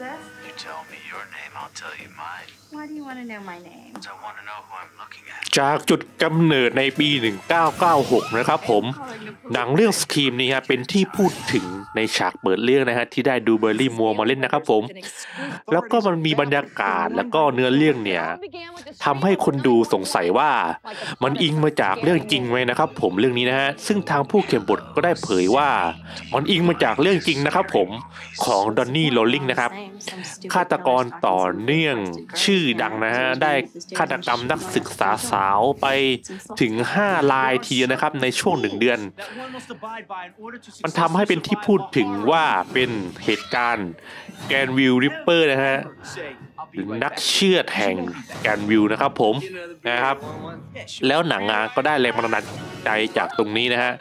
this? You tell me your name, I'll tell you mine. Why do you want to know my name? I want to know who I'm looking at. จากจุดกำเนิดในปี 1996 นะครับผม หนังเรื่องสคีมนี่ฮะเป็นที่พูดถึงในฉากเปิดเรื่องนะฮะที่ได้ดูเบอร์รี่มัวมาเล่นนะครับผม แล้วก็มันมีบรรยากาศแล้วก็เนื้อเรื่องเนี่ยทำให้คนดูสงสัยว่ามันอิงมาจากเรื่องจริงไหมนะครับ ผมเรื่องนี้นะฮะซึ่งทางผู้เขียนบทก็ได้เผยว่า มันอิงมาจากเรื่องจริงนะครับ ผมของ Danny Rolling นะครับฆาตกรต่อเนื่องชื่อดังนะฮะได้ฆาตกรรมนักศึกษาสาวไปถึง 5 รายทีเดียวนะครับในช่วงหนึ่งเดือน มันทำให้เป็นที่พูดถึงว่าเป็นเหตุการณ์ Gainesville Ripper นะฮะหรือนักเชือดแห่ง Gainesville นะครับผมนะครับ แล้วหนังอะก็ได้แรงบันดาลใจจากตรงนี้นะฮะ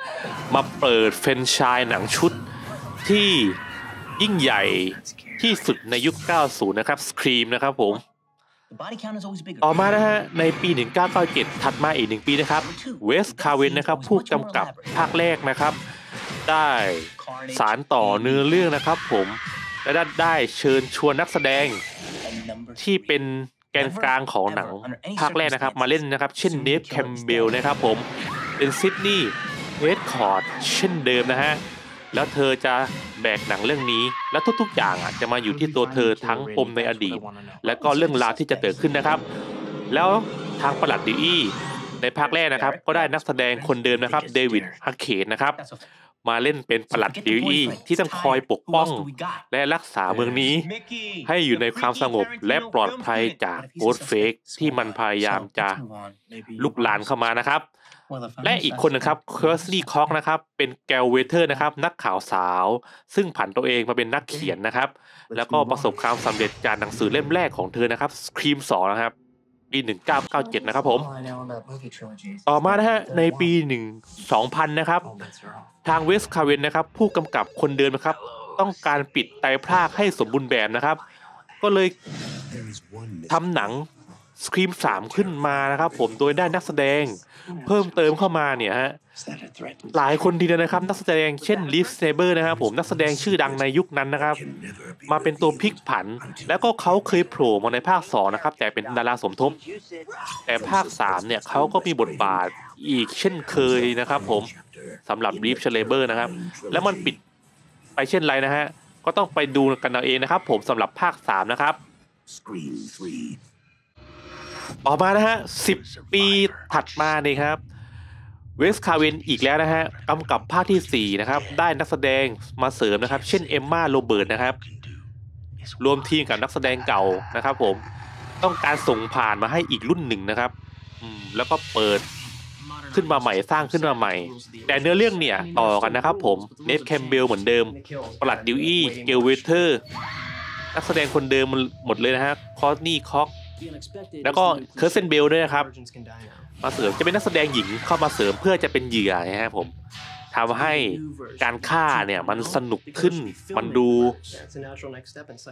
มาเปิดเฟรนไชายหนังชุดที่ยิ่งใหญ่ ที่สุดในยุค 90 นะครับสครีมนะครับผมต่อมานะฮะ ในปี 1997 ถัดมาอีกหนึ่งปีนะครับ เวสคาเวนนะครับ ผู้กำกับภาคแรกนะครับ ได้สารต่อเนื้อเรื่องนะครับผม และได้เชิญชวนนักแสดงที่เป็นแกนกลางของหนังภาคแรกนะครับ มาเล่นนะครับ เช่น Neve Campbell ะครับผม เป็น Sidney Prescott เช่นเดิมนะฮะ แล้วเธอจะแบกหนังเรื่องนี้ และทุกๆ อย่างอะจะมาอยู่ที่ตัวเธอทั้งปมในอดีต และก็เรื่องราวที่จะเกิดขึ้นนะครับ แล้วทางปลัด Dewey ในภาคแรกนะครับ ก็ได้นักแสดงคนเดิมนะครับเดวิดฮักเคนนะครับ มาเล่นเป็นปลัด Dewey ที่ต้องคอยปกป้อง และรักษาเมืองนี้ ให้อยู่ในความสงบและปลอดภัยจาก Ghostface ที่มันพยายามจะรุกรานเข้ามานะครับ และอีกคนนะครับ Courteney Cox นะครับเป็น Gale Weathers นะครับนักข่าวสาว ซึ่งผันตัวเองมาเป็นนักเขียนนะครับ แล้วก็ประสบความสำเร็จจากหนังสือเล่มแรกของเธอนะครับ Scream สองนะครับ ปี 1997 นะครับผม ต่อมานะฮะ ในปี 1 2000 นะครับ ทาง Wes Craven นะครับ ผู้กำกับคนเดิมนะครับ ต้องการปิดไตรภาคให้สมบูรณ์แบบนะครับ ก็เลยทำหนัง Scream 3ขึ้นมานะครับผมโดยได้นักแสดงเพิ่มเติมเข้ามาเนี่ยฮะหลายคนทีเดียวนะครับ นักแสดงเช่น Liev Schreiber นะครับผมนักแสดงชื่อดังในยุคนั้นนะครับ มาเป็นตัวพลิกผัน แล้วก็เขาเคยโผล่มาในภาค2นะครับ แต่เป็นดาราสมทบ แต่ภาค3เนี่ยเขาก็มีบทบาทอีกเช่นเคยนะครับผมสำหรับ Liev Schreiber นะครับ แล้วมันปิดไปเช่นไรนะฮะก็ต้องไปดูกันเอาเองนะครับ ผมสำหรับภาค3นะครับ ต่อมานะฮะสิบปีถัดมานี่ครับ Wes Craven อีกแล้วนะฮะกำกับภาคที่ 4 นะครับ ได้นักแสดงมาเสริมนะครับ เช่น Emma Roberts นะครับ รวมทีมกับนักแสดงเก่านะครับ ผมต้องการส่งผ่านมาให้อีกรุ่นหนึ่งนะครับแล้วก็เปิดขึ้นมาใหม่สร้างขึ้นมาใหม่ แต่เนื้อเรื่องเนี่ยต่อกันนะครับผม Neve Campbell เหมือนเดิมปลัด Dewey Gale Weathers นักแสดงคนเดิมหมดเลยนะฮะ Courteney Cox แล้วก็ Kristen Bell ด้วยนะครับ มาเสริมจะเป็นนักแสดงหญิงเข้ามาเสริมเพื่อจะเป็นเหยื่อนะครับผมทำให้การฆ่าเนี่ยมันสนุกขึ้น มันดู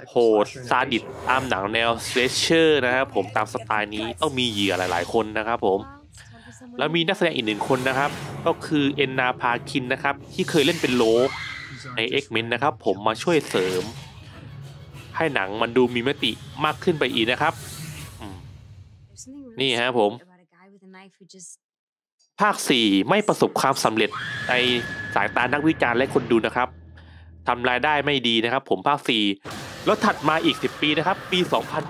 โหดซาดิสม์ตามหนังแนวสเ a เชอร์นะครับผมตามสไตล์นี้ต้องมีเหยื่อหลาย ๆ คนนะครับผม แล้วมีนักแสดงอีกหนึ่งคนนะครับ ก็คือเอนนาพาคินนะครับ ที่เคยเล่นเป็นโลกใน X-Men นะครับ ผมมาช่วยเสริม ให้หนังมันดูมีมิติมากขึ้นไปอีกนะครับ นี่ฮะผม ภาค 4 ไม่ประสบความสำเร็จในสายตานักวิจารณ์และคนดูนะครับทำรายได้ไม่ดีนะครับ ผมภาค 4 แล้วถัดมาอีก 10 ปีนะครับ ปี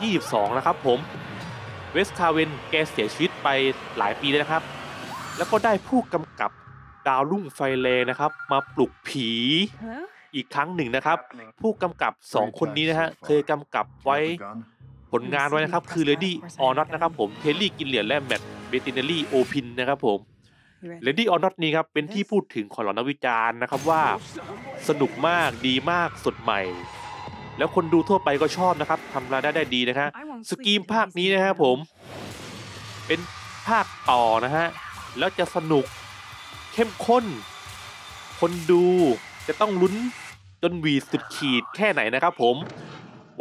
2022 นะครับผม Wes Craven แกเสียชีวิตไปหลายปีแล้วนะครับ แล้วก็ได้ผู้กำกับดาวรุ่งไฟแรงนะครับ มาปลุกผีอีกครั้งหนึ่งนะครับ ผู้กำกับ2คนนี้นะฮะเคยกำกับไว้ ผลงานไว้นะครับ คือ Ready or Not นะครับผม Tyler Gillett และ Matt Bettinelli-Olpin นะครับผมเลดี้ออนัทนี้ครับเป็นที่พูดถึงของเหล่านักวิจารณ์นะครับว่าสนุกมากดีมากสดใหม่ แล้วคนดูทั่วไปก็ชอบนะครับทำรายได้ได้ดีนะฮะสกีมภาคนี้นะครับผม เป็นภาคต่อนะฮะแล้วจะสนุกเข้มข้น คนดูจะต้องลุ้นจนหวีดสุดขีดแค่ไหนนะครับผม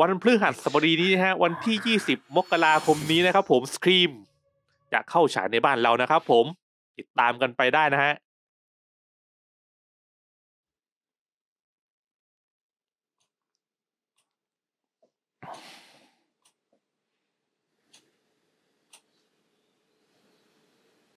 วันพฤหัสบดีนี้นะฮะวันที่ 20 มกราคมนี้นะครับผมสครีมจะเข้าฉายในบ้านเรานะครับผมติดตามกันไปได้นะฮะ